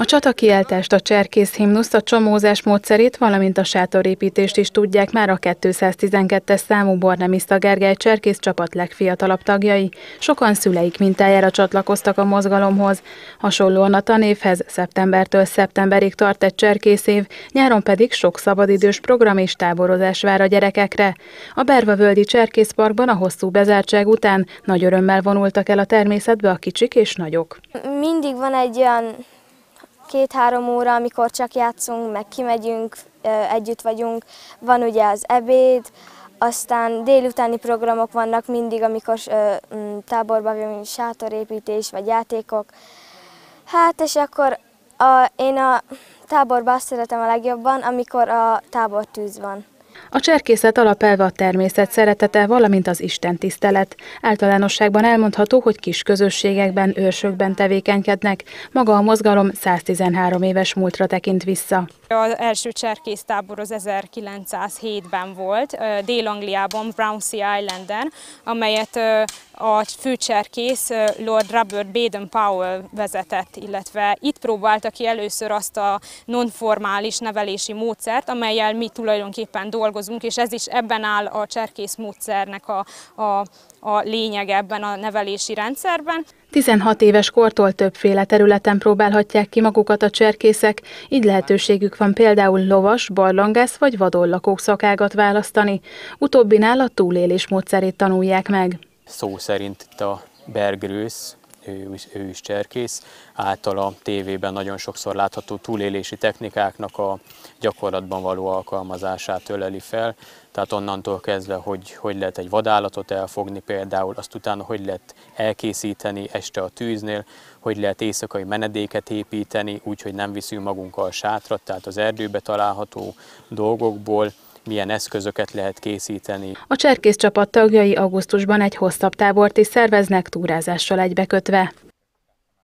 A csatakiáltást, a cserkész himnuszt, a csomózás módszerét, valamint a sátorépítést is tudják már a 212-es számú Bornemiszta Gergely cserkész csapat legfiatalabb tagjai. Sokan szüleik mintájára csatlakoztak a mozgalomhoz. Hasonlóan a tanévhez szeptembertől szeptemberig tart egy cserkészév, nyáron pedig sok szabadidős program és táborozás vár a gyerekekre. A Bervavölgyi Cserkészparkban a hosszú bezártság után nagy örömmel vonultak el a természetbe a kicsik és nagyok. Mindig van egy olyan két-három óra, amikor csak játszunk, meg kimegyünk, együtt vagyunk. Van ugye az ebéd, aztán délutáni programok vannak mindig, amikor táborban vagyunk, sátorépítés vagy játékok. Hát és akkor a, én a táborban azt szeretem a legjobban, amikor a tábor tűz van. A cserkészet alapelve a természet szeretete, valamint az Isten tisztelet. Általánosságban elmondható, hogy kis közösségekben, őrsökben tevékenykednek. Maga a mozgalom 113 éves múltra tekint vissza. Az első cserkész tábor az 1907-ben volt, Dél-Angliában, Brownsea Islanden, amelyet a főcserkész Lord Robert Baden-Powell vezetett, illetve itt próbálta ki először azt a nonformális nevelési módszert, amelyel mi tulajdonképpen dolgozunk, és ez is ebben áll a cserkész módszernek a, a, a lényeg ebben a nevelési rendszerben. 16 éves kortól többféle területen próbálhatják ki magukat a cserkészek, így lehetőségük van például lovas, barlangász vagy vadollakók szakágat választani. Utóbbinál a túlélés módszerét tanulják meg szó szerint itt a Bergrősz, ő, ő is cserkész, általa tévében nagyon sokszor látható túlélési technikáknak a gyakorlatban való alkalmazását öleli fel. Tehát onnantól kezdve, hogy hogy lehet egy vadállatot elfogni például, azt utána hogy lehet elkészíteni este a tűznél, hogy lehet éjszakai menedéket építeni, úgyhogy nem viszünk magunkkal sátrat, tehát az erdőbe található dolgokból, milyen eszközöket lehet készíteni. A cserkész csapat tagjai augusztusban egy hosszabb tábort is szerveznek túrázással egybekötve.